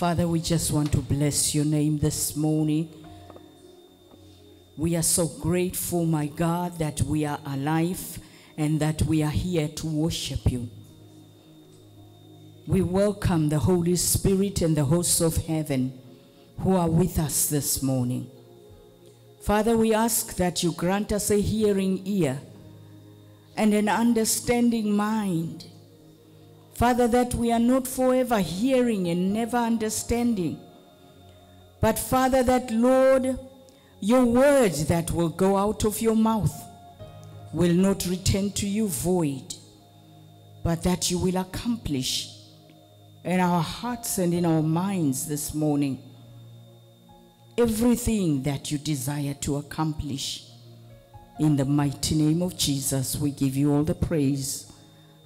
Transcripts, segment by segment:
Father, we just want to bless your name this morning. We are so grateful, my God, that we are alive and that we are here to worship you. We welcome the Holy Spirit and the hosts of heaven who are with us this morning. Father, we ask that you grant us a hearing ear and an understanding mind. Father, that we are not forever hearing and never understanding. But Father, that Lord, your words that will go out of your mouth will not return to you void, but that you will accomplish in our hearts and in our minds this morning everything that you desire to accomplish. In the mighty name of Jesus, we give you all the praise,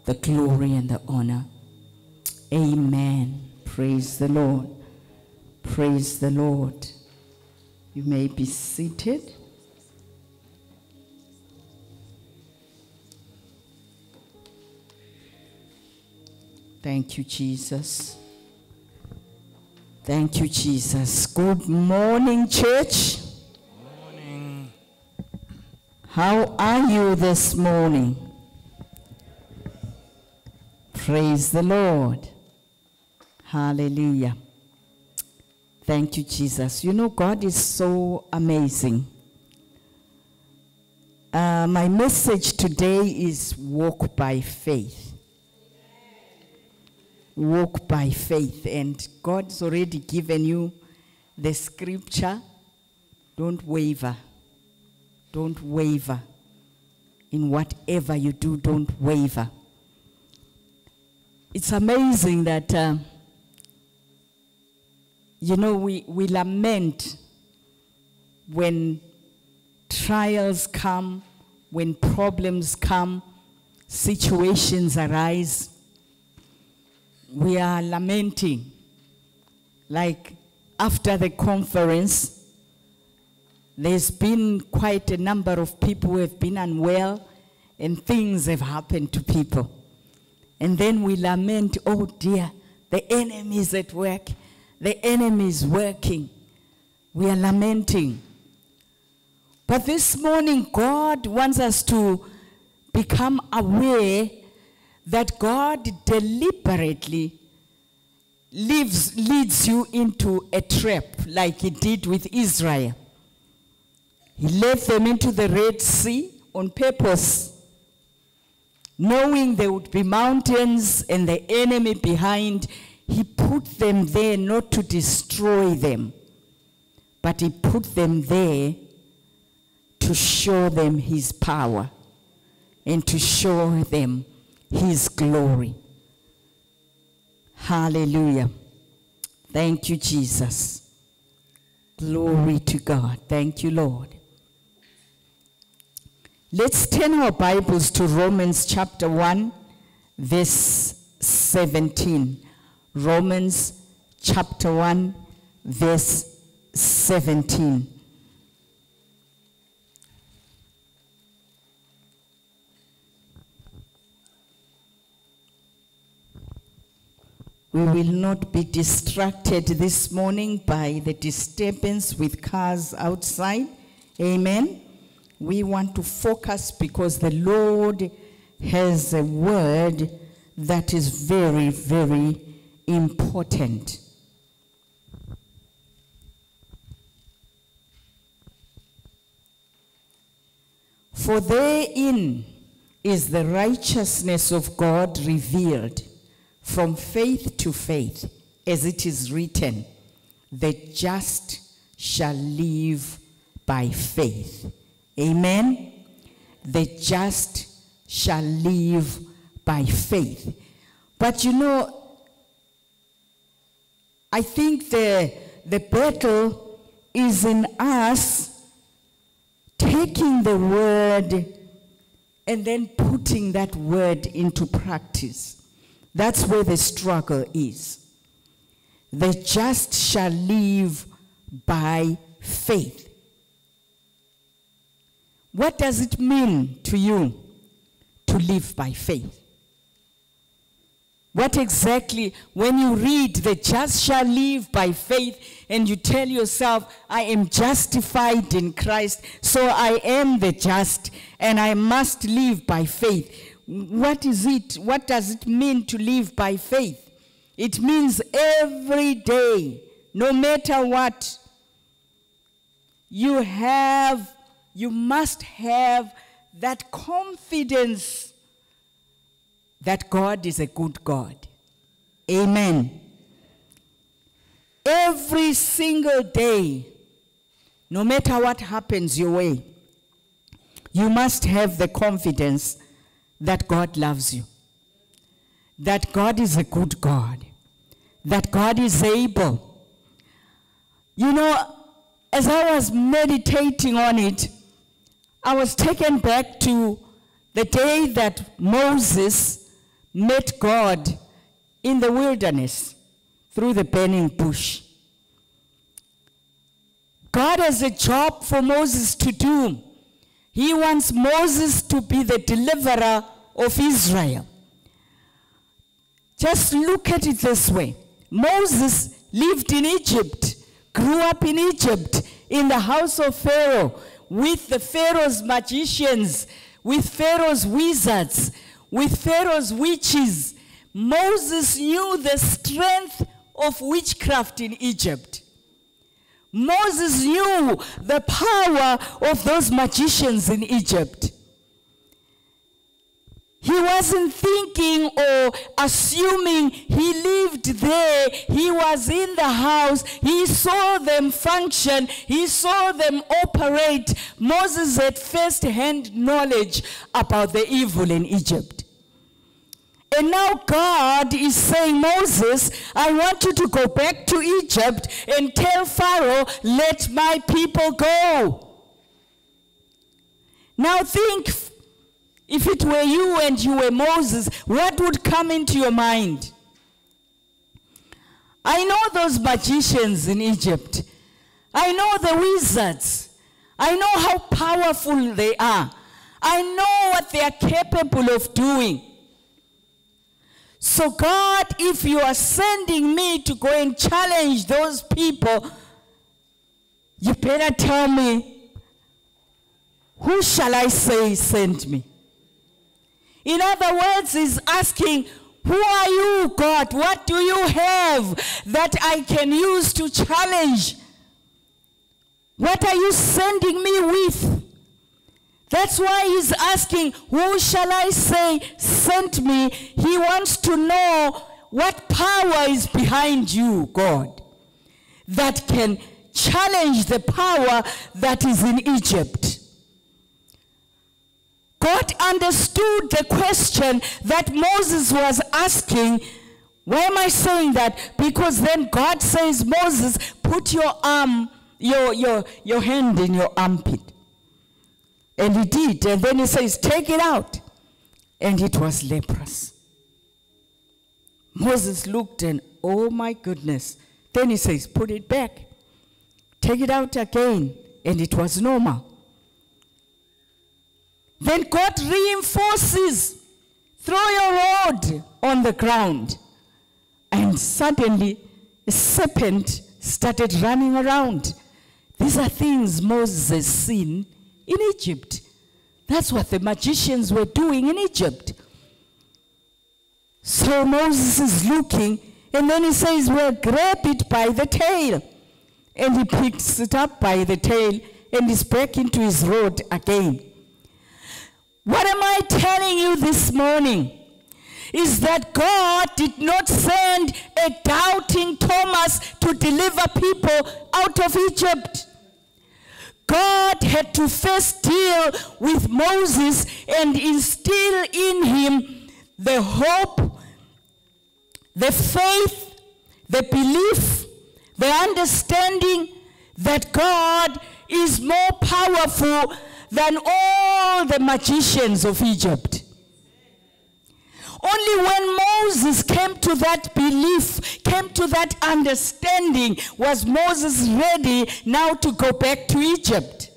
the glory, and the honor. Amen. Praise the Lord. Praise the Lord. You may be seated. Thank you, Jesus. Thank you, Jesus. Good morning, church. Morning. How are you this morning? Praise the Lord. Hallelujah. Thank you, Jesus. You know, God is so amazing. Uh, my message today is walk by faith. Walk by faith. And God's already given you the scripture. Don't waver. Don't waver. In whatever you do, don't waver. It's amazing that, uh, you know, we, we lament when trials come, when problems come, situations arise. We are lamenting. Like after the conference, there's been quite a number of people who have been unwell and things have happened to people. And then we lament, oh dear, the enemy is at work. The enemy is working. We are lamenting. But this morning, God wants us to become aware that God deliberately leaves, leads you into a trap like he did with Israel. He led them into the Red Sea on purpose, knowing there would be mountains and the enemy behind. He put them there not to destroy them, but he put them there to show them his power and to show them his glory. Hallelujah. Thank you, Jesus. Glory to God. Thank you, Lord. Let's turn our Bibles to Romans chapter 1, verse 17. Romans chapter 1, verse 17. We will not be distracted this morning by the disturbance with cars outside. Amen. We want to focus because the Lord has a word that is very, very important. For therein is the righteousness of God revealed from faith to faith, as it is written, the just shall live by faith. Amen. The just shall live by faith. But you know, I think the, the battle is in us taking the word and then putting that word into practice. That's where the struggle is. The just shall live by faith. What does it mean to you to live by faith? What exactly, when you read, the just shall live by faith, and you tell yourself, I am justified in Christ, so I am the just, and I must live by faith. What is it? What does it mean to live by faith? It means every day, no matter what, you have, you must have that confidence that God is a good God. Amen. Every single day, no matter what happens your way, you must have the confidence that God loves you, that God is a good God, that God is able. You know, as I was meditating on it, I was taken back to the day that Moses met God in the wilderness through the burning bush. God has a job for Moses to do. He wants Moses to be the deliverer of Israel. Just look at it this way Moses lived in Egypt, grew up in Egypt, in the house of Pharaoh, with the Pharaoh's magicians, with Pharaoh's wizards, with Pharaoh's witches. Moses knew the strength of witchcraft in Egypt. Moses knew the power of those magicians in Egypt. He wasn't thinking or assuming he lived there. He was in the house. He saw them function. He saw them operate. Moses had first hand knowledge about the evil in Egypt. And now God is saying, Moses, I want you to go back to Egypt and tell Pharaoh, let my people go. Now think, if it were you and you were Moses, what would come into your mind? I know those magicians in Egypt. I know the wizards. I know how powerful they are. I know what they are capable of doing. So, God, if you are sending me to go and challenge those people, you better tell me, who shall I say sent me? In other words, he's asking, who are you, God? What do you have that I can use to challenge? What are you sending me with? That's why he's asking, Who shall I say sent me? He wants to know what power is behind you, God, that can challenge the power that is in Egypt. God understood the question that Moses was asking. Why am I saying that? Because then God says, Moses, put your arm, your, your, your hand in your armpit. And he did. And then he says, Take it out. And it was leprous. Moses looked and, oh my goodness. Then he says, Put it back. Take it out again. And it was normal. Then God reinforces. Throw your rod on the ground. And suddenly, a serpent started running around. These are things Moses has seen in Egypt. That's what the magicians were doing in Egypt. So Moses is looking, and then he says, Well, grab it by the tail. And he picks it up by the tail and is back into his rod again. What am I telling you this morning? Is that God did not send a doubting Thomas to deliver people out of Egypt. God had to first deal with Moses and instill in him the hope, the faith, the belief, the understanding that God is more powerful than all the magicians of Egypt. Only when Moses came to that belief, came to that understanding, was Moses ready now to go back to Egypt.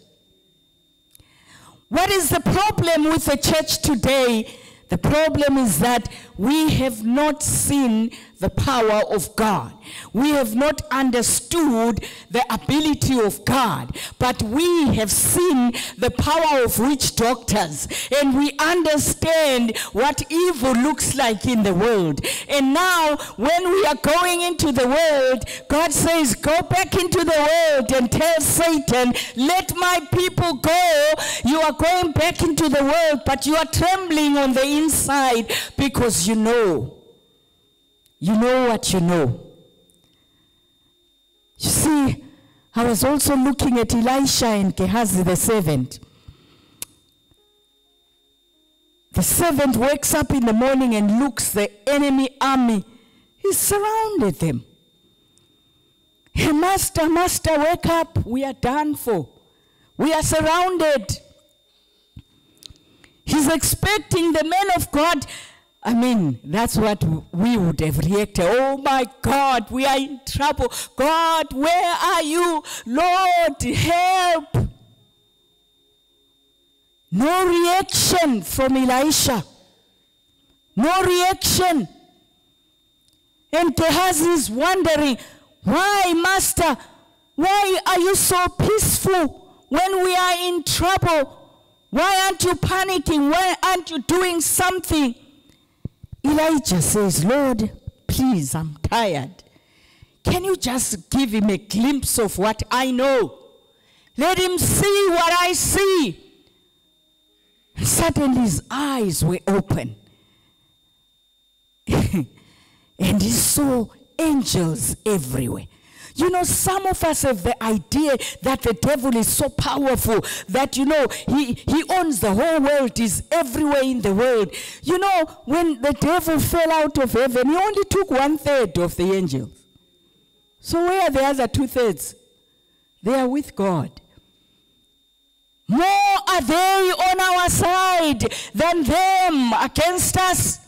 What is the problem with the church today? The problem is that we have not seen the power of God. We have not understood the ability of God, but we have seen the power of witch doctors and we understand what evil looks like in the world. And now, when we are going into the world, God says, Go back into the world and tell Satan, Let my people go. You are going back into the world, but you are trembling on the inside because you know. You know what you know. You see, I was also looking at Elisha and Gehazi the servant. The servant wakes up in the morning and looks the enemy army. He surrounded them. Hey, master, master, wake up. We are done for. We are surrounded. He's expecting the men of God. I mean, that's what we would have reacted. Oh my God, we are in trouble. God, where are you? Lord, help. No reaction from Elisha. No reaction. And Gehazi is wondering, why, Master? Why are you so peaceful when we are in trouble? Why aren't you panicking? Why aren't you doing something? Elijah says, Lord, please, I'm tired. Can you just give him a glimpse of what I know? Let him see what I see. Suddenly his eyes were open. and he saw angels everywhere. You know, some of us have the idea that the devil is so powerful that, you know, he, he owns the whole world, he's everywhere in the world. You know, when the devil fell out of heaven, he only took one third of the angels. So where are the other two thirds? They are with God. More are they on our side than them against us.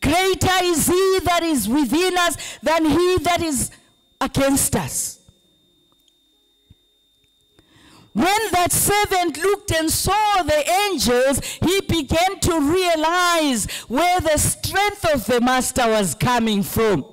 Greater is he that is within us than he that is against us. When that servant looked and saw the angels, he began to realize where the strength of the master was coming from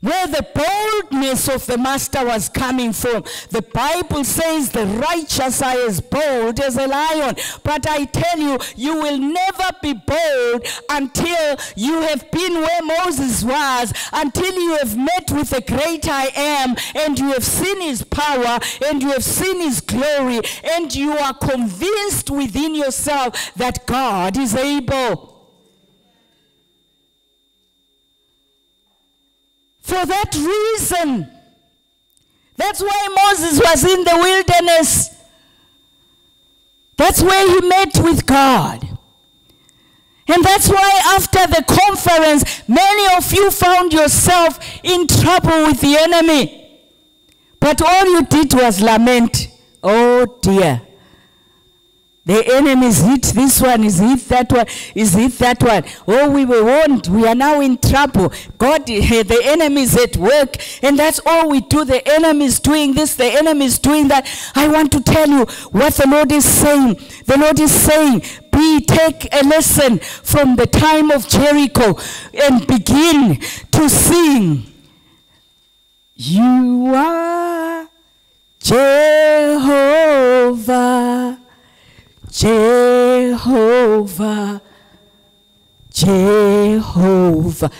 where the boldness of the master was coming from. The Bible says the righteous are as bold as a lion. But I tell you, you will never be bold until you have been where Moses was, until you have met with the great I am, and you have seen his power, and you have seen his glory, and you are convinced within yourself that God is able. For that reason, that's why Moses was in the wilderness. That's where he met with God. And that's why after the conference, many of you found yourself in trouble with the enemy. But all you did was lament. Oh dear. The enemies hit this one, is hit that one, is hit that one. Oh, we were warned. We are now in trouble. God, the enemy is at work, and that's all we do. The enemy is doing this, the enemy is doing that. I want to tell you what the Lord is saying. The Lord is saying, be take a lesson from the time of Jericho and begin to sing. You are Jehovah. Jehovah, Jehovah.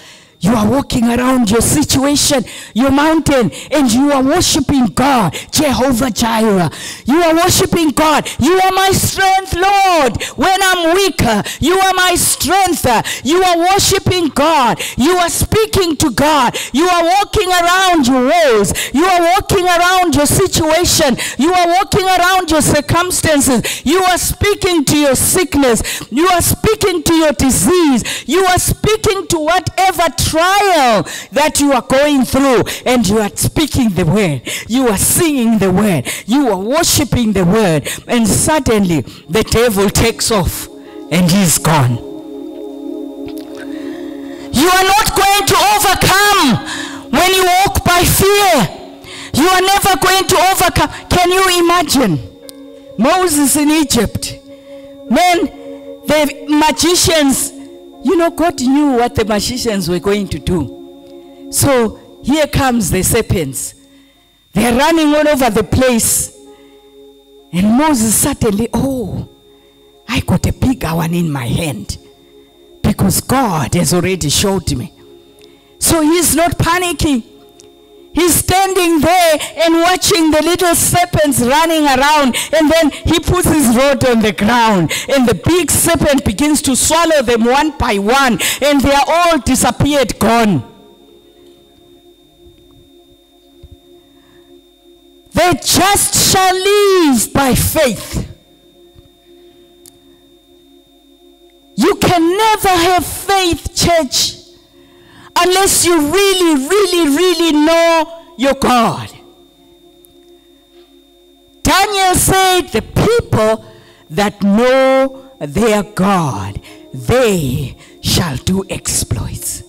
You are walking around your situation, your mountain, and you are worshiping God, Jehovah Jireh. You are worshiping God. You are my strength, Lord. When I'm weaker, you are my strength. You are worshiping God. You are speaking to God. You are walking around your walls. You are walking around your situation. You are walking around your circumstances. You are speaking to your sickness. You are speaking to your disease. You are speaking to whatever trial that you are going through and you are speaking the word. You are singing the word. You are worshiping the word. And suddenly the devil takes off and he's gone. You are not going to overcome when you walk by fear. You are never going to overcome. Can you imagine? Moses in Egypt. Man, the magicians, you know, God knew what the magicians were going to do. So here comes the serpents. They're running all over the place. And Moses suddenly, oh, I got a bigger one in my hand because God has already showed me. So he's not panicking. He's standing there and watching the little serpents running around, and then he puts his rod on the ground, and the big serpent begins to swallow them one by one, and they are all disappeared, gone. The just shall live by faith. You can never have faith, church, unless you really, really, really know your God. Daniel said, The people that know their God, they shall do exploits.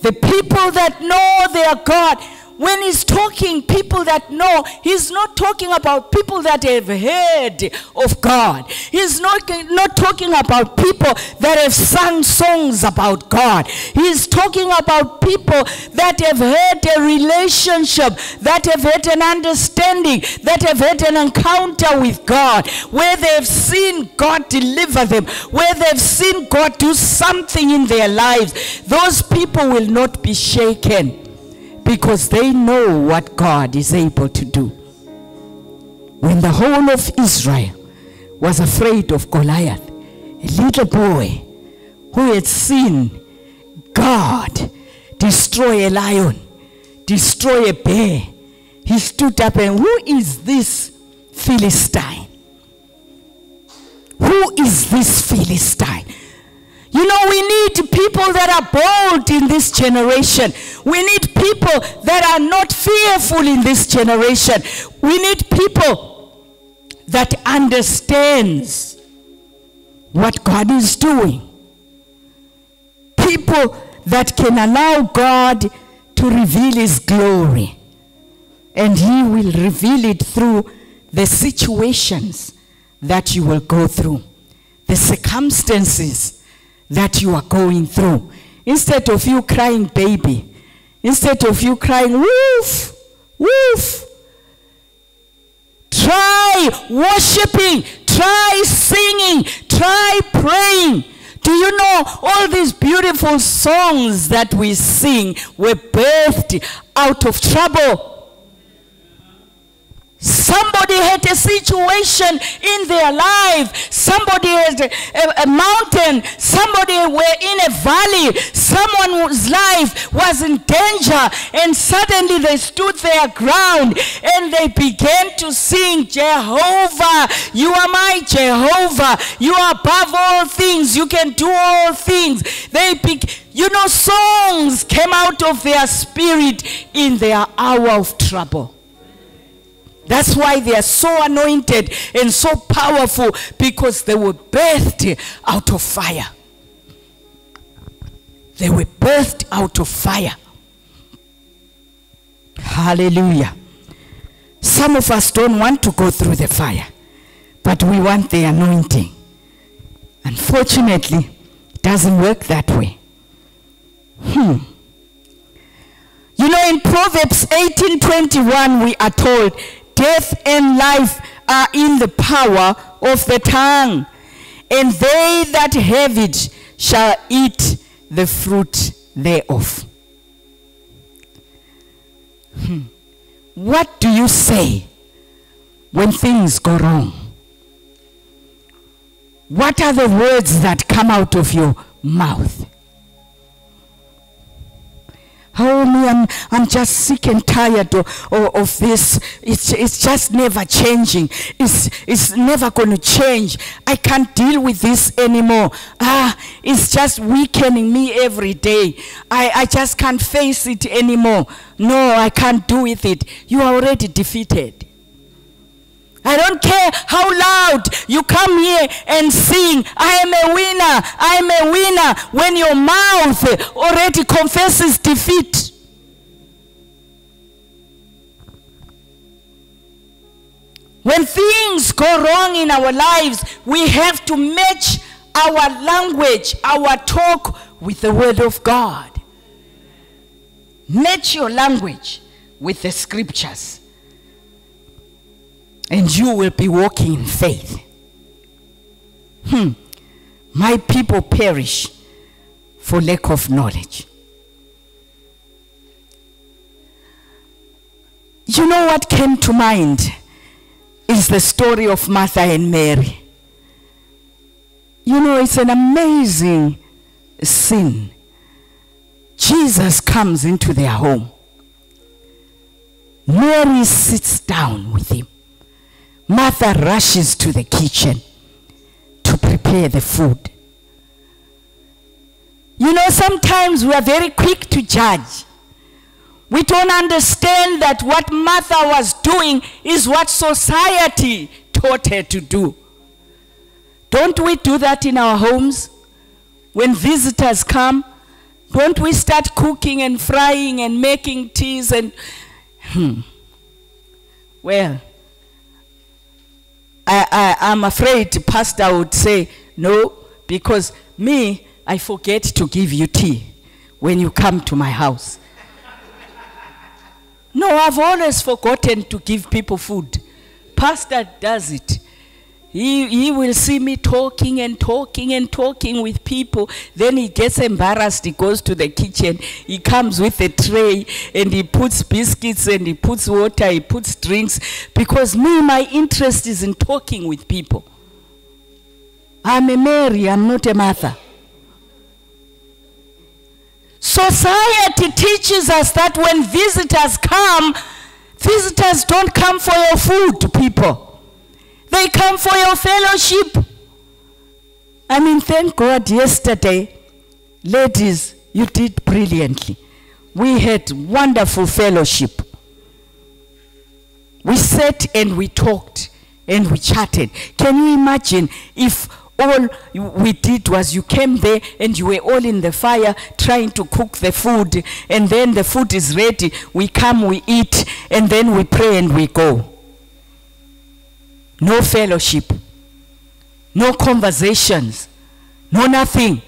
The people that know their God, when he's talking people that know, he's not talking about people that have heard of God. He's not, not talking about people that have sung songs about God. He's talking about people that have had a relationship, that have had an understanding, that have had an encounter with God, where they've seen God deliver them, where they've seen God do something in their lives. Those people will not be shaken because they know what God is able to do. When the whole of Israel was afraid of Goliath, a little boy who had seen God destroy a lion, destroy a bear, he stood up and, Who is this Philistine? Who is this Philistine? You know, we need people that are bold in this generation. We need people that are not fearful in this generation. We need people that understands what God is doing. People that can allow God to reveal his glory. And he will reveal it through the situations that you will go through. The circumstances that you are going through. Instead of you crying, baby, instead of you crying, woof, woof, try worshiping, try singing, try praying. Do you know all these beautiful songs that we sing were birthed out of trouble? Somebody had a situation in their life. Somebody had a, a, mountain. Somebody were in a valley. Someone's life was in danger. And suddenly they stood their ground and they began to sing, Jehovah, you are my Jehovah. You are above all things. You can do all things. They you know, songs came out of their spirit in their hour of trouble. That's why they are so anointed and so powerful because they were birthed out of fire. They were birthed out of fire. Hallelujah. Some of us don't want to go through the fire, but we want the anointing. Unfortunately, it doesn't work that way. Hmm. You know, in Proverbs 18:21, we are told death and life are in the power of the tongue, and they that have it shall eat the fruit thereof. Hmm. What do you say when things go wrong? What are the words that come out of your mouth? Oh, me, I'm, I'm just sick and tired of, of, this. It's, it's just never changing. It's, it's never going to change. I can't deal with this anymore. Ah, it's just weakening me every day. I, I just can't face it anymore. No, I can't do with it. You are already defeated. I don't care how loud you come here and sing, I am a winner, I am a winner, when your mouth already confesses defeat. When things go wrong in our lives, we have to match our language, our talk with the Word of God. Match your language with the scriptures. And you will be walking in faith. Hmm. My people perish for lack of knowledge. You know what came to mind is the story of Martha and Mary. You know, it's an amazing scene. Jesus comes into their home. Mary sits down with him. Martha rushes to the kitchen to prepare the food. You know, sometimes we are very quick to judge. We don't understand that what Martha was doing is what society taught her to do. Don't we do that in our homes? When visitors come, don't we start cooking and frying and making teas and. Hmm. Well, I, I, I'm afraid Pastor would say, no, because me, I forget to give you tea when you come to my house. No, I've always forgotten to give people food. Pastor does it. He, he will see me talking and talking and talking with people. Then he gets embarrassed. He goes to the kitchen. He comes with a tray and he puts biscuits and he puts water, he puts drinks. Because me, my interest is in talking with people. I'm a Mary, I'm not a Martha. Society teaches us that when visitors come, visitors don't come for your food, people. They come for your fellowship. I mean, thank God yesterday, ladies, you did brilliantly. We had wonderful fellowship. We sat and we talked and we chatted. Can you imagine if all we did was you came there and you were all in the fire trying to cook the food and then the food is ready we come we eat and then we pray and we go no fellowship. No conversations. No nothing.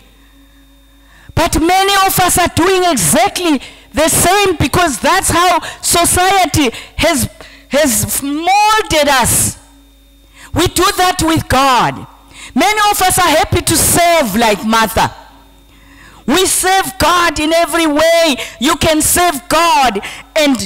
But many of us are doing exactly the same because that's how society has has molded us. We do that with god. Many of us are happy to serve like Martha. We serve God in every way. You can serve God and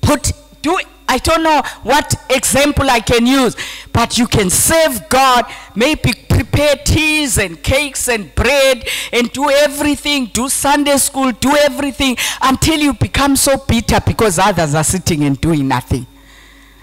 put do I don't know what example I can use, but you can serve God, maybe prepare teas and cakes and bread and do everything, do Sunday school, do everything until you become so bitter because others are sitting and doing nothing.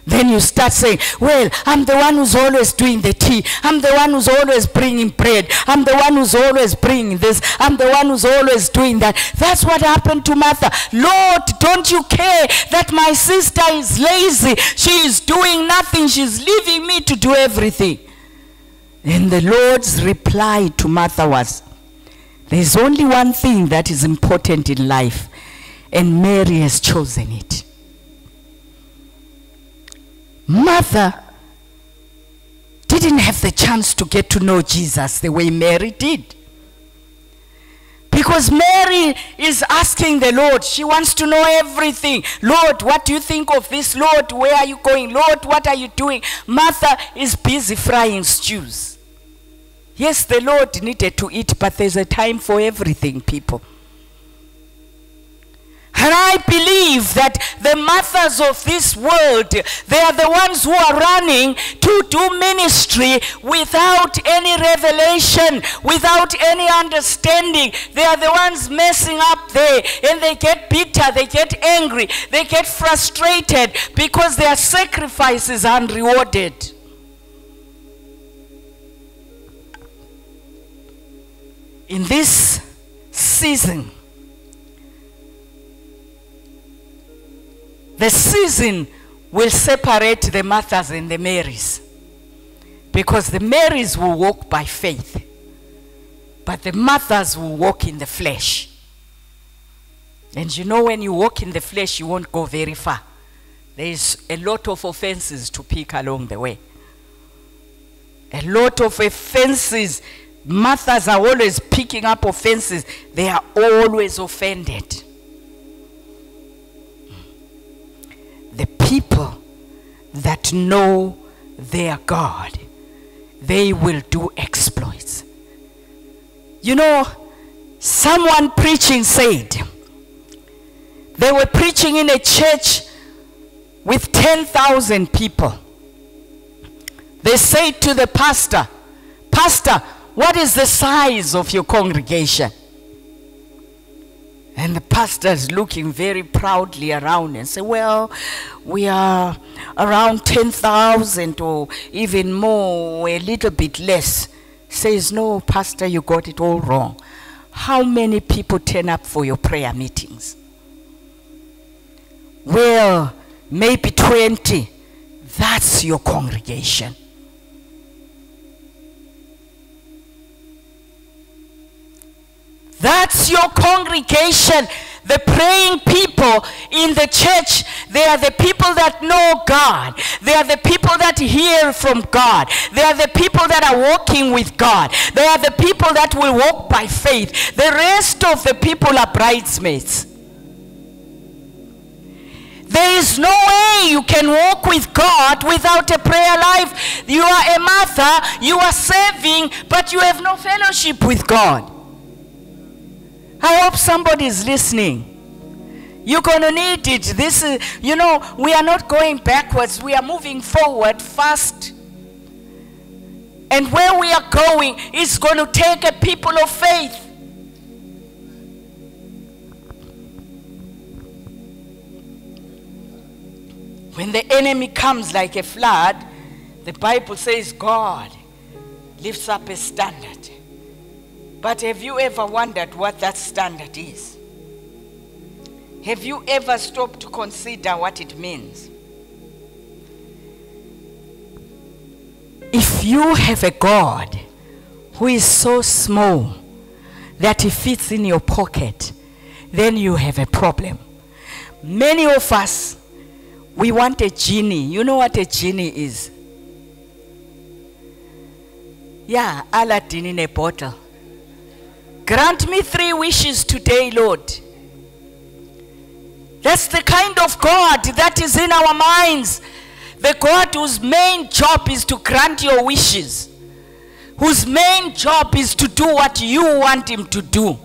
Then you start saying, well, I'm the one who's always doing the tea. I'm the one who's always bringing bread. I'm the one who's always bringing this. I'm the one who's always doing that. That's what happened to Martha. Lord, don't you care that my sister is lazy? She is doing nothing. She's leaving me to do everything. And the Lord's reply to Martha was, there's only one thing that is important in life, and Mary has chosen it. Martha didn't have the chance to get to know Jesus the way Mary did. Because Mary is asking the Lord, she wants to know everything. Lord, what do you think of this? Lord, where are you going? Lord, what are you doing? Martha is busy frying stews. Yes, the Lord needed to eat, but there's a time for everything, people. And I believe that the Marthas of this world, they are the ones who are running to do ministry without any revelation, without any understanding. They are the ones messing up there and they get bitter, they get angry, they get frustrated because their sacrifices are unrewarded. In this season, the season will separate the Marthas and the Marys. Because the Marys will walk by faith, but the Marthas will walk in the flesh. And you know, when you walk in the flesh, you won't go very far. There is a lot of offenses to pick along the way. A lot of offenses. Marthas are always picking up offenses. They are always offended. That know their God, they will do exploits. You know, someone preaching said, they were preaching in a church with 10,000 people. They said to the pastor, Pastor, what is the size of your congregation? And the pastor is looking very proudly around and say, well, we are around 10,000 or even more, a little bit less. Says, no, pastor, you got it all wrong. How many people turn up for your prayer meetings? Well, maybe 20. That's your congregation. That's your congregation. The praying people in the church, they are the people that know God. They are the people that hear from God. They are the people that are walking with God. They are the people that will walk by faith. The rest of the people are bridesmaids. There is no way you can walk with God without a prayer life. You are a Martha, you are serving, but you have no fellowship with God. I hope somebody is listening. You're going to need it. This is, you know, we are not going backwards. We are moving forward fast. And where we are going is going to take a people of faith. When the enemy comes like a flood, the Bible says God lifts up a standard. But have you ever wondered what that standard is? Have you ever stopped to consider what it means? If you have a God who is so small that he fits in your pocket, then you have a problem. Many of us, we want a genie. You know what a genie is? Yeah, Aladdin in a bottle. Grant me three wishes today, Lord. That's the kind of God that is in our minds. The God whose main job is to grant your wishes, whose main job is to do what you want Him to do.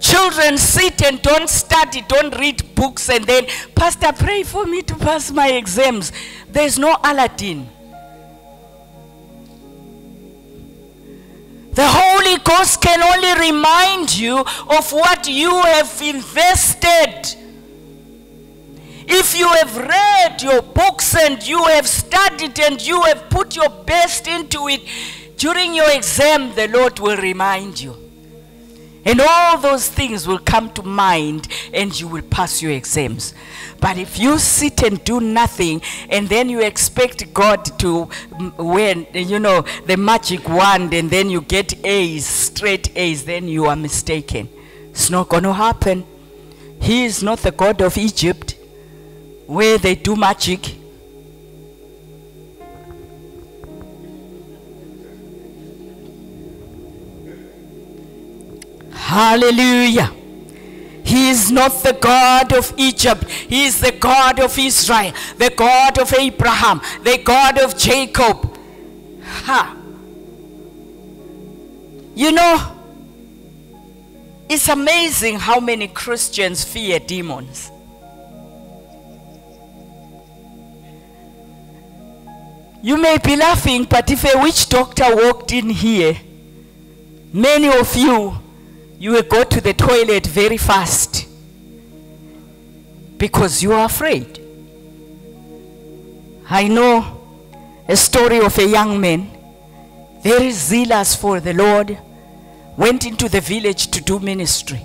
Children sit and don't study, don't read books, and then, Pastor, pray for me to pass my exams. There's no Aladdin. The Holy Ghost can only remind you of what you have invested. If you have read your books and you have studied and you have put your best into it, during your exam, the Lord will remind you. And all those things will come to mind and you will pass your exams. But if you sit and do nothing and then you expect God to when you know the magic wand and then you get A's, straight A's, then you are mistaken. It's not going to happen. He is not the God of Egypt where they do magic. Hallelujah. He is not the God of Egypt. He is the God of Israel, the God of Abraham, the God of Jacob. Ha. You know, it's amazing how many Christians fear demons. You may be laughing, but if a witch doctor walked in here, many of you you will go to the toilet very fast because you are afraid. I know a story of a young man, very zealous for the Lord, went into the village to do ministry.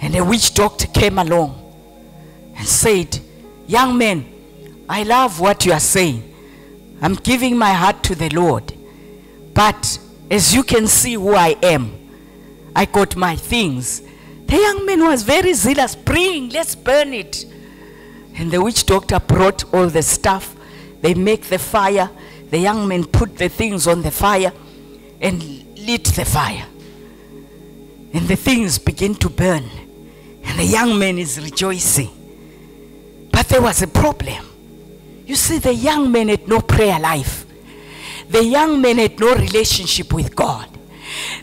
And a witch doctor came along and said, Young man, I love what you are saying. I'm giving my heart to the Lord. But as you can see who I am, I got my things. The young man was very zealous, praying, let's burn it. And the witch doctor brought all the stuff. They make the fire. the young man put the things on the fire and lit the fire. And the things begin to burn. And the young man is rejoicing. But there was a problem. You see, the young man had no prayer life. The young man had no relationship with God.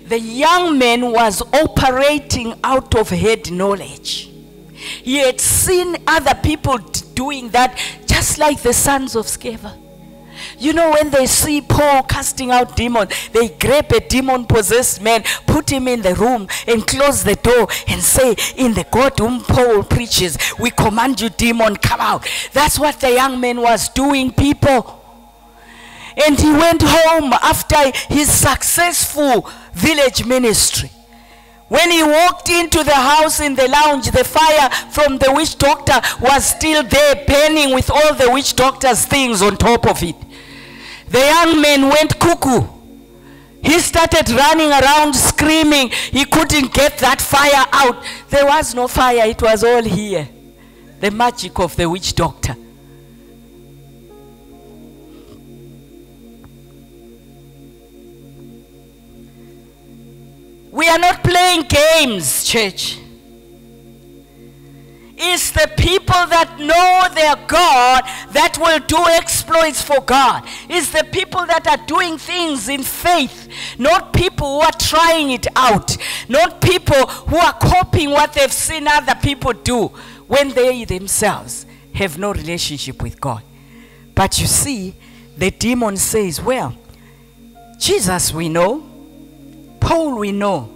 The young man was operating out of head knowledge. He had seen other people doing that, just like the sons of Sceva. You know, when they see Paul casting out demons, they grab a demon possessed man, put him in the room, and close the door and say, In the God whom Paul preaches, we command you, demon, come out. That's what the young man was doing, people. And he went home after his successful village ministry. When he walked into the house in the lounge, the fire from the witch doctor was still there, burning with all the witch doctor's things on top of it. The young man went cuckoo. He started running around screaming. He couldn't get that fire out. There was no fire, it was all here. The magic of the witch doctor. We are not playing games, church. It's the people that know their God that will do exploits for God. It's the people that are doing things in faith, not people who are trying it out, not people who are copying what they've seen other people do when they themselves have no relationship with God. But you see, the demon says, Well, Jesus we know, Paul we know.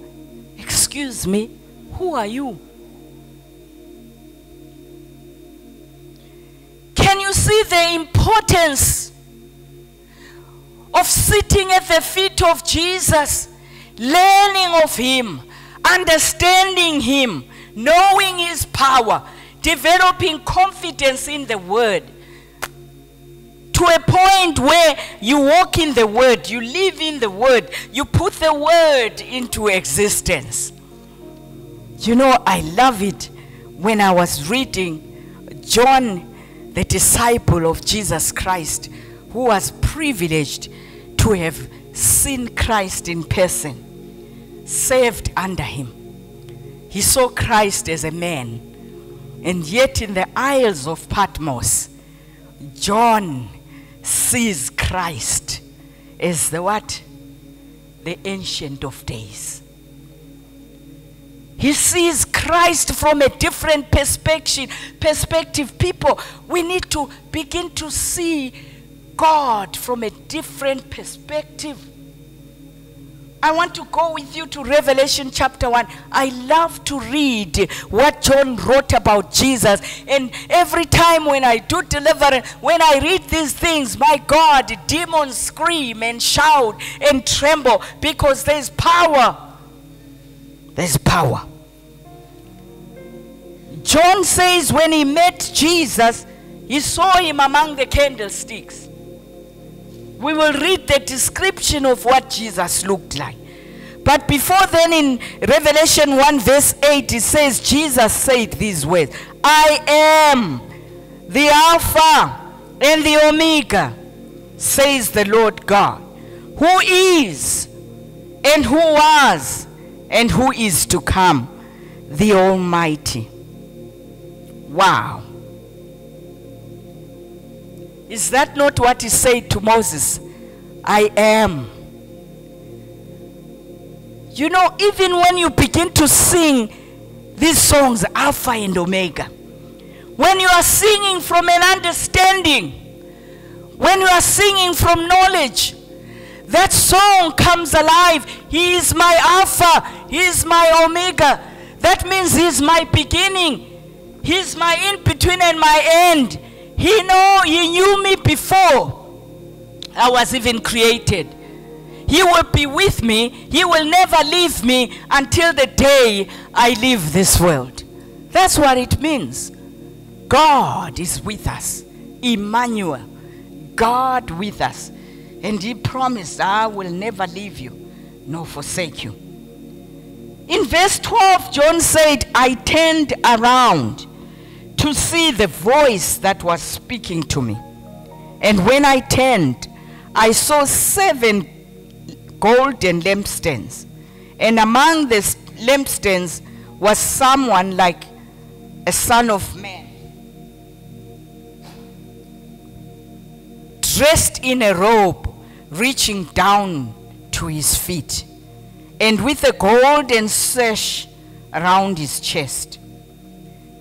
Excuse me, who are you? Can you see the importance of sitting at the feet of Jesus, learning of Him, understanding Him, knowing His power, developing confidence in the Word? To a point where you walk in the Word, you live in the Word, you put the Word into existence. You know, I love it when I was reading John the disciple of Jesus Christ, who was privileged to have seen Christ in person, saved under him. He saw Christ as a man, and yet in the Isles of Patmos, John sees Christ as the what? The Ancient of Days. He sees Christ from a different perspective. Perspective, people, we need to begin to see God from a different perspective. I want to go with you to Revelation chapter 1. I love to read what John wrote about Jesus. And every time when I do deliverance, when I read these things, my God, demons scream and shout and tremble because there's power. There's power. John says when he met Jesus, he saw him among the candlesticks. We will read the description of what Jesus looked like. But before then, in Revelation 1, verse 8, it says, Jesus said these words I am the Alpha and the Omega, says the Lord God, who is and who was and who is to come, the Almighty. Wow. Is that not what he said to Moses? I am. You know, even when you begin to sing these songs, Alpha and Omega, when you are singing from an understanding, when you are singing from knowledge, that song comes alive. He is my Alpha, He is my Omega. That means He is my beginning, He is my in between and my end. He know He knew me before I was even created. He will be with me. He will never leave me until the day I leave this world. That's what it means. God is with us. Emmanuel. God with us. And he promised, I will never leave you nor forsake you. In verse 12, John said, I turned around to see the voice that was speaking to me. And when I turned, I saw seven golden lampstands, and among the lampstands was someone like a son of man, dressed in a robe reaching down to his feet, and with a golden sash around his chest.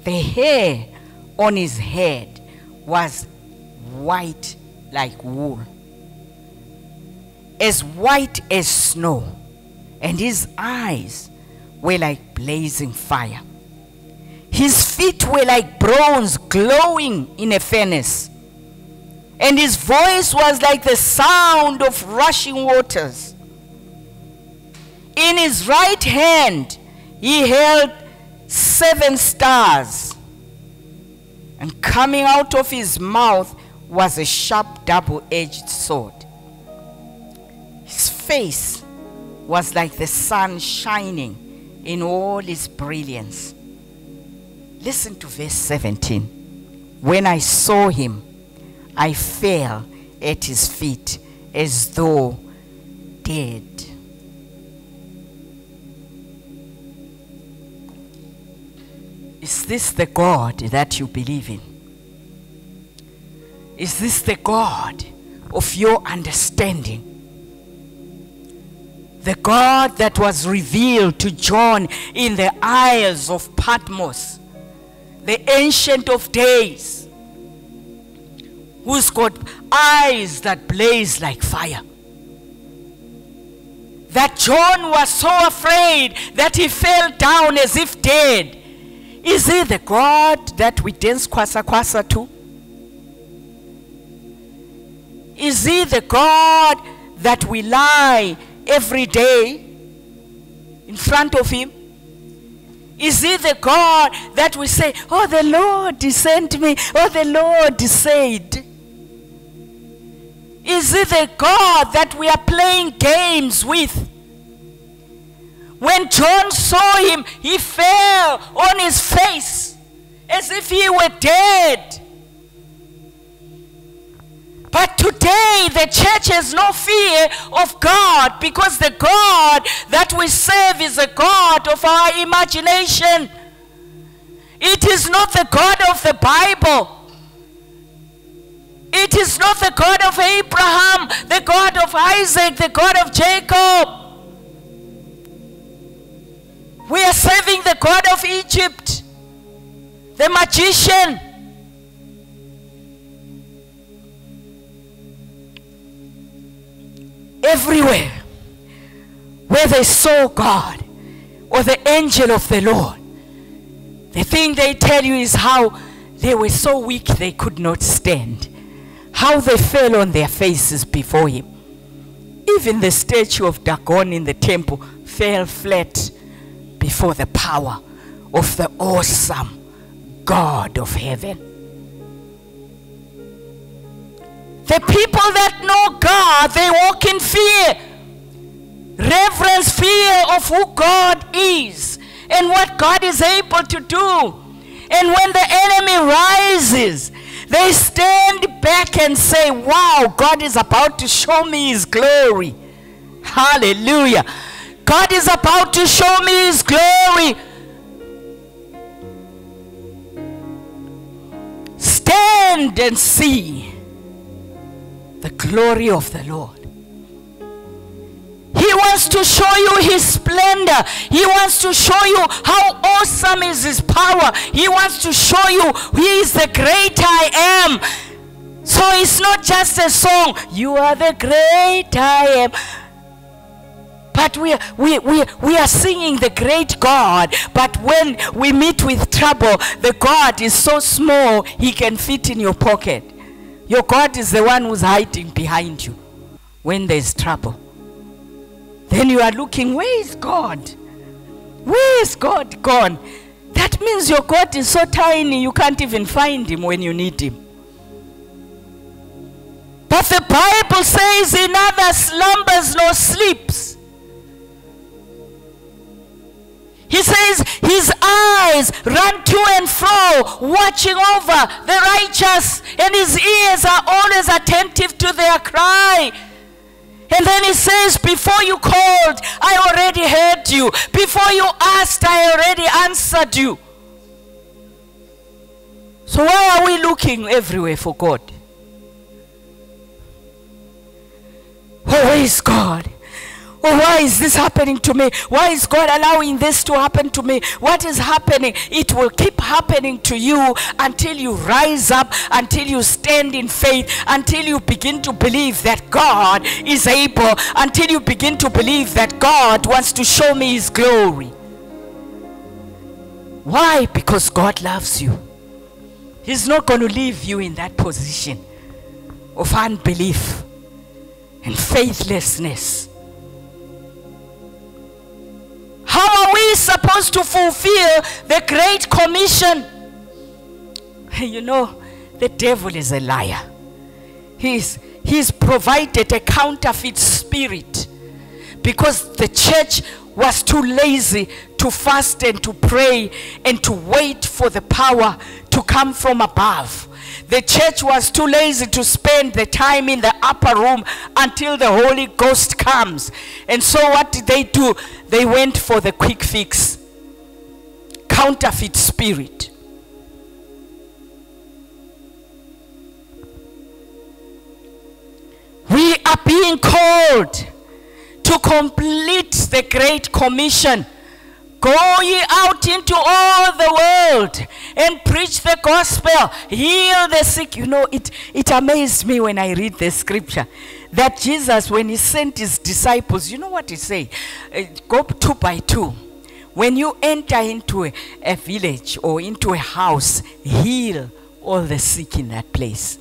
The hair on his head was white like wool, as white as snow, and his eyes were like blazing fire. His feet were like bronze glowing in a furnace, and his voice was like the sound of rushing waters. In his right hand, he held seven stars, and coming out of his mouth was a sharp double edged sword. His face was like the sun shining in all its brilliance. Listen to verse 17. When I saw him, I fell at his feet as though dead. Is this the God that you believe in? Is this the God of your understanding? The God that was revealed to John in the Isles of Patmos, the Ancient of Days, who's got eyes that blaze like fire. That John was so afraid that he fell down as if dead. Is he the God that we dance kwasa kwasa to? Is he the God that we lie every day in front of him? Is he the God that we say, Oh, the Lord sent me, oh, the Lord said? Is it the God that we are playing games with? When John saw him, he fell on his face as if he were dead. But today, the church has no fear of God because the God that we serve is a God of our imagination. It is not the God of the Bible. It is not the God of Abraham, the God of Isaac, the God of Jacob. We are serving the God of Egypt, the magician. Everywhere where they saw God or the angel of the Lord, the thing they tell you is how they were so weak they could not stand, how they fell on their faces before him. Even the statue of Dagon in the temple fell flat before the power of the awesome God of heaven. The people that know God, they walk in fear. Reverence, fear of who God is and what God is able to do. And when the enemy rises, they stand back and say, Wow, God is about to show me his glory. Hallelujah. God is about to show me his glory. Stand and see the glory of the Lord. He wants to show you his splendor. He wants to show you how awesome is his power. He wants to show you he is the great I am. So it's not just a song, you are the great I am. But we, we, we, we are singing the great God. But when we meet with trouble, the God is so small, he can fit in your pocket. Your God is the one who's hiding behind you when there's trouble. Then you are looking, where is God? Where is God gone? That means your God is so tiny you can't even find him when you need him. But the Bible says, in other slumbers nor sleeps. He says his eyes run to and fro, watching over the righteous, and his ears are always attentive to their cry. And then he says, Before you called, I already heard you. Before you asked, I already answered you. So why are we looking everywhere for God? Where is God? Oh, why is this happening to me? Why is God allowing this to happen to me? What is happening? It will keep happening to you until you rise up, until you stand in faith, until you begin to believe that God is able, until you begin to believe that God wants to show me His glory. Why? Because God loves you. He's not going to leave you in that position of unbelief and faithlessness. How are we supposed to fulfill the Great Commission? You know, the devil is a liar. He's, he's provided a counterfeit spirit because the church was too lazy to fast and to pray and to wait for the power to come from above. The church was too lazy to spend the time in the upper room until the Holy Ghost comes. And so, what did they do? They went for the quick fix counterfeit spirit. We are being called to complete the Great Commission. Go ye out into all the world and preach the gospel, heal the sick. You know, it, it amazed me when I read the scripture that Jesus, when he sent his disciples, you know what he said? Uh, go two by two. When you enter into a, a village or into a house, heal all the sick in that place.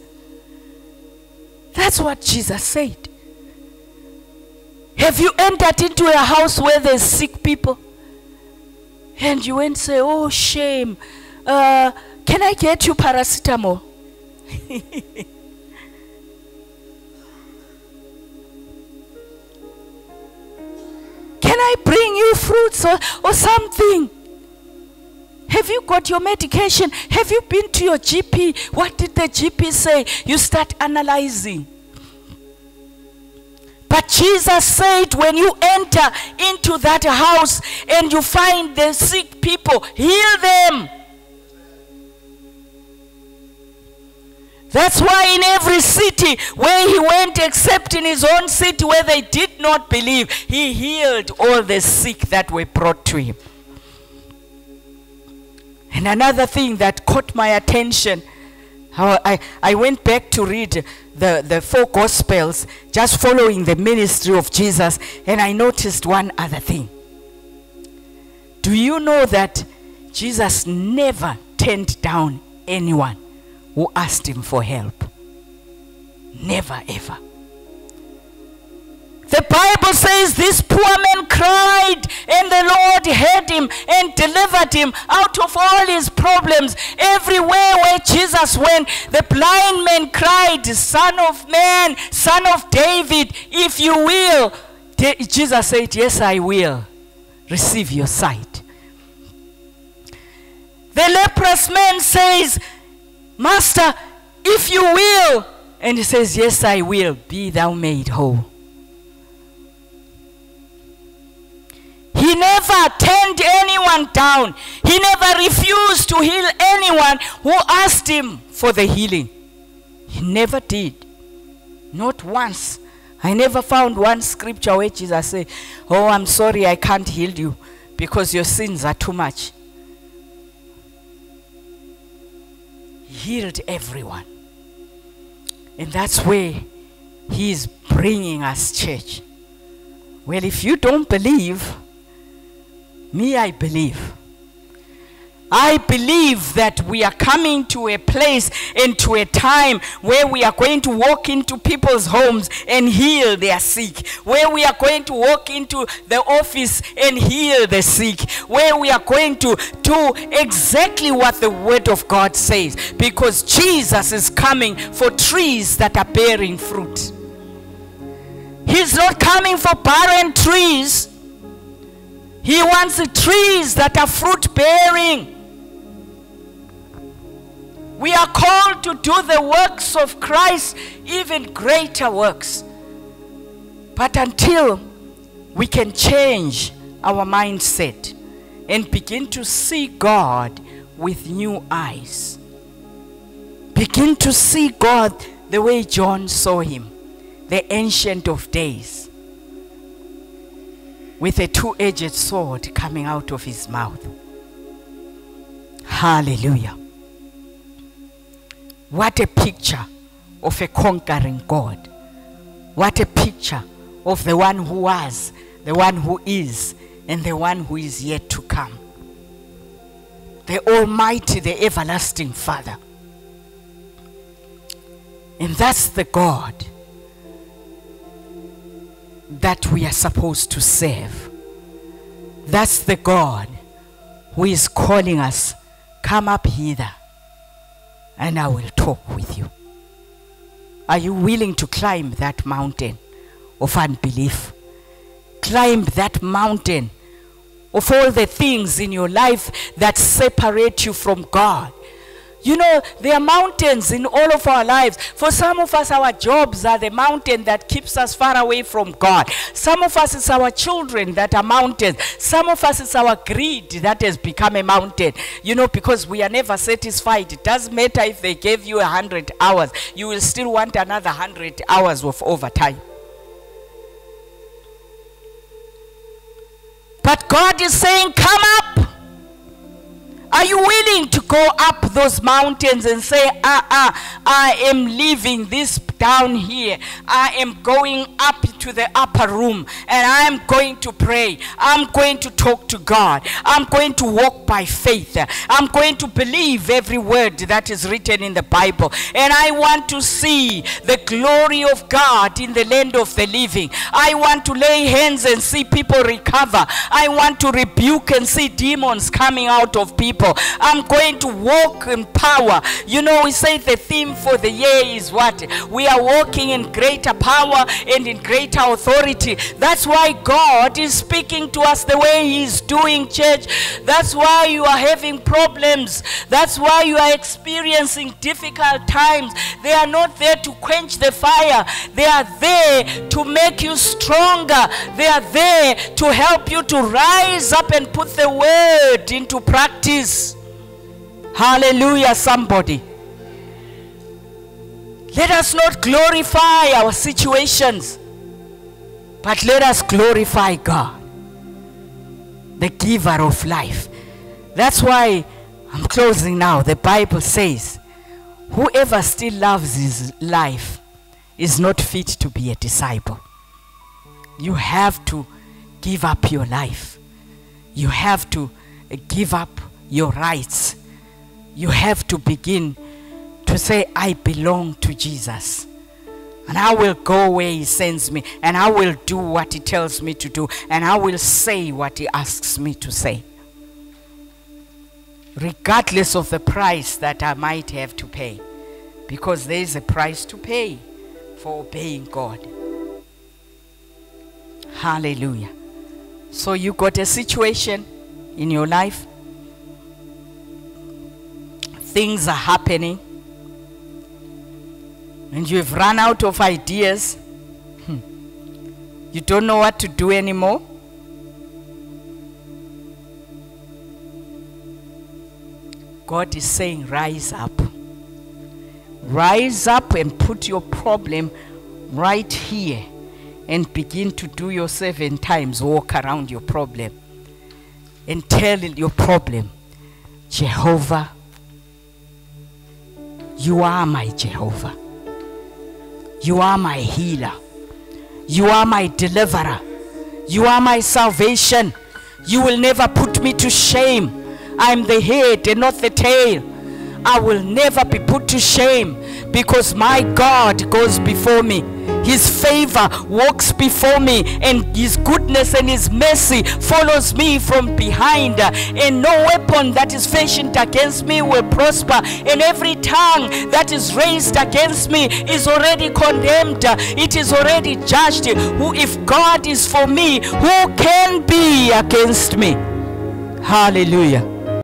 That's what Jesus said. Have you entered into a house where there's sick people? And you went say, oh, shame. Uh, can I get you paracetamol? can I bring you fruits or, or something? Have you got your medication? Have you been to your GP? What did the GP say? You start analyzing. But Jesus said, when you enter into that house and you find the sick people, heal them. That's why in every city where he went, except in his own city where they did not believe, he healed all the sick that were brought to him. And another thing that caught my attention, I, I went back to read the, the four gospels, just following the ministry of Jesus, and I noticed one other thing. Do you know that Jesus never turned down anyone who asked him for help? Never ever. The Bible says this poor man cried, and the Lord heard him and delivered him out of all his problems. Everywhere where Jesus went, the blind man cried, Son of man, Son of David, if you will. Jesus said, Yes, I will. Receive your sight. The leprous man says, Master, if you will. And he says, Yes, I will. Be thou made whole. He never turned anyone down. He never refused to heal anyone who asked him for the healing. He never did. Not once. I never found one scripture where Jesus said, Oh, I'm sorry, I can't heal you because your sins are too much. He healed everyone. And that's where He is bringing us, church. Well, if you don't believe, me, I believe. I believe that we are coming to a place and to a time where we are going to walk into people's homes and heal their sick. Where we are going to walk into the office and heal the sick. Where we are going to do exactly what the Word of God says. Because Jesus is coming for trees that are bearing fruit. He's not coming for barren trees. He wants trees that are fruit bearing. We are called to do the works of Christ, even greater works. But until we can change our mindset and begin to see God with new eyes, begin to see God the way John saw him, the ancient of days, with a two edged sword coming out of his mouth. Hallelujah. What a picture of a conquering God. What a picture of the one who was, the one who is, and the one who is yet to come. The Almighty, the Everlasting Father. And that's the God that we are supposed to serve. That's the God who is calling us, come up hither and I will talk with you. Are you willing to climb that mountain of unbelief? Climb that mountain of all the things in your life that separate you from God. You know, there are mountains in all of our lives. For some of us, our jobs are the mountain that keeps us far away from God. Some of us, it's our children that are mountains. Some of us, it's our greed that has become a mountain. You know, because we are never satisfied. It doesn't matter if they gave you a hundred hours, you will still want another hundred hours of overtime. But God is saying, Come up. Are you willing to go up those mountains and say, ah, ah, I am leaving this down here. I am going up to the upper room and I am going to pray. I'm going to talk to God. I'm going to walk by faith. I'm going to believe every word that is written in the Bible. And I want to see the glory of God in the land of the living. I want to lay hands and see people recover. I want to rebuke and see demons coming out of people. I'm going to walk in power. You know, we say the theme for the year is what? We are walking in greater power and in greater authority. That's why God is speaking to us the way He is doing, church. That's why you are having problems. That's why you are experiencing difficult times. They are not there to quench the fire, they are there to make you stronger. They are there to help you to rise up and put the word into practice. Hallelujah, somebody. Let us not glorify our situations, but let us glorify God, the giver of life. That's why I'm closing now. The Bible says, Whoever still loves his life is not fit to be a disciple. You have to give up your life, you have to give up your rights. You have to begin to say, I belong to Jesus. And I will go where He sends me, and I will do what He tells me to do, and I will say what He asks me to say. Regardless of the price that I might have to pay, because there is a price to pay for obeying God. Hallelujah. So you got a situation in your life things are happening and you've run out of ideas, hmm. you don't know what to do anymore. God is saying, Rise up. Rise up and put your problem right here and begin to do your seven times walk around your problem and tell your problem, Jehovah you are my Jehovah. You are my healer. You are my deliverer. You are my salvation. You will never put me to shame. I'm the head and not the tail. I will never be put to shame because my God goes before me His favor walks before me, and His goodness and His mercy follows me from behind. And no weapon that is fashioned against me will prosper, and every tongue that is raised against me is already condemned. It is already judged. Who, if God is for me, who can be against me? Hallelujah.